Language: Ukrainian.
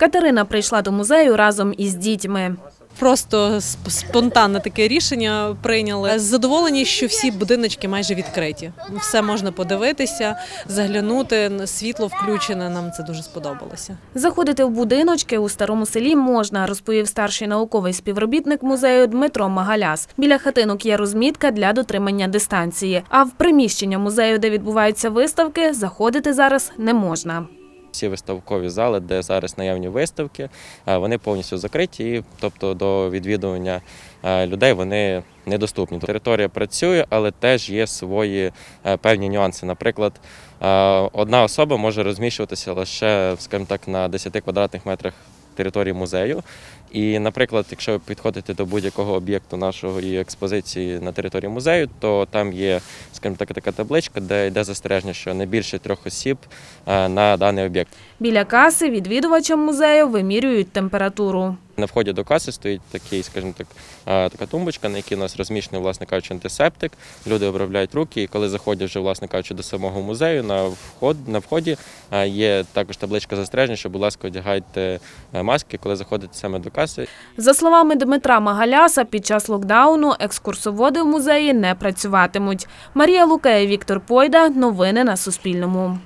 Катерина прийшла до музею разом із дітьми. Просто спонтанне таке рішення прийняли. Задоволені, що всі будиночки майже відкриті. Все можна подивитися, заглянути, світло включене. Нам це дуже сподобалося. Заходити в будиночки у старому селі можна, розповів старший науковий співробітник музею Дмитро Магаляс. Біля хатинок є розмітка для дотримання дистанції. А в приміщення музею, де відбуваються виставки, заходити зараз не можна. Всі виставкові зали, де зараз наявні виставки, е, вони повністю закриті, і, тобто до відвідування е, людей вони недоступні. Територія працює, але теж є свої е, певні нюанси. Наприклад, одна особа може розміщуватися лише, скажімо так, на 10 квадратних метрах території музею. І, наприклад, якщо ви підходите до будь-якого об'єкту нашої експозиції на території музею, то там є, скажімо так, така табличка, де йде застереження, що не більше трьох осіб е, на даний об'єкт. Біля каси відвідувачам музею вимірюють температуру. На вході до каси стоїть такий, скажімо так, така тумбочка, на якій у нас розміщений, власне кажучи, антисептик. Люди обробляють руки, і коли заходять вже, власне кажучи, до самого музею, на вход на вході є також табличка застереження, що, будь ласка, одягайте маски, коли заходите саме до каси. За словами Дмитра Магаляса, під час локдауну екскурсоводи в музеї не працюватимуть. Марія Лукея, Віктор Пойда. Новини на Суспільному.